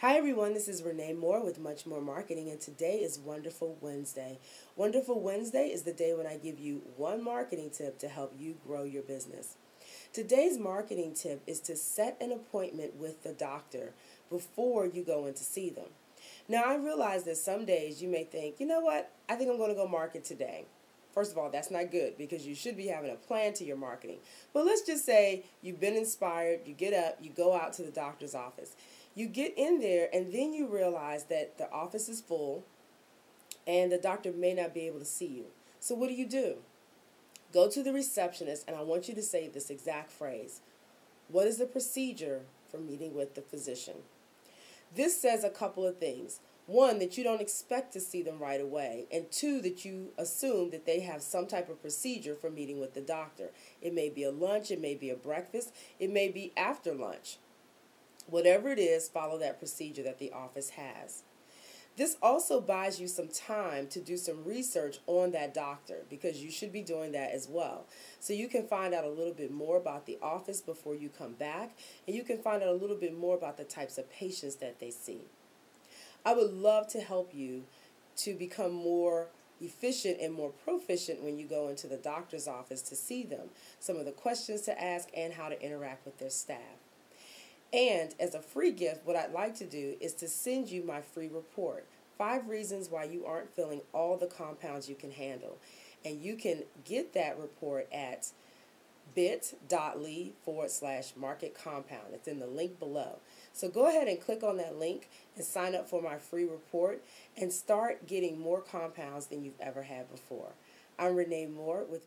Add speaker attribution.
Speaker 1: Hi everyone, this is Renee Moore with Much Moore Marketing, and today is Wonderful Wednesday. Wonderful Wednesday is the day when I give you one marketing tip to help you grow your business. Today's marketing tip is to set an appointment with the doctor before you go in to see them. Now, I realize that some days you may think, you know what, I think I'm going to go market today. First of all, that's not good because you should be having a plan to your marketing. But let's just say you've been inspired, you get up, you go out to the doctor's office. You get in there, and then you realize that the office is full and the doctor may not be able to see you. So, what do you do? Go to the receptionist, and I want you to say this exact phrase What is the procedure for meeting with the physician? This says a couple of things. One, that you don't expect to see them right away, and two, that you assume that they have some type of procedure for meeting with the doctor. It may be a lunch, it may be a breakfast, it may be after lunch. Whatever it is, follow that procedure that the office has. This also buys you some time to do some research on that doctor because you should be doing that as well. So you can find out a little bit more about the office before you come back, and you can find out a little bit more about the types of patients that they see. I would love to help you to become more efficient and more proficient when you go into the doctor's office to see them, some of the questions to ask, and how to interact with their staff. And as a free gift, what I'd like to do is to send you my free report five reasons why you aren't filling all the compounds you can handle. And you can get that report at bit.ly forward slash market compound. It's in the link below. So go ahead and click on that link and sign up for my free report and start getting more compounds than you've ever had before. I'm Renee Moore with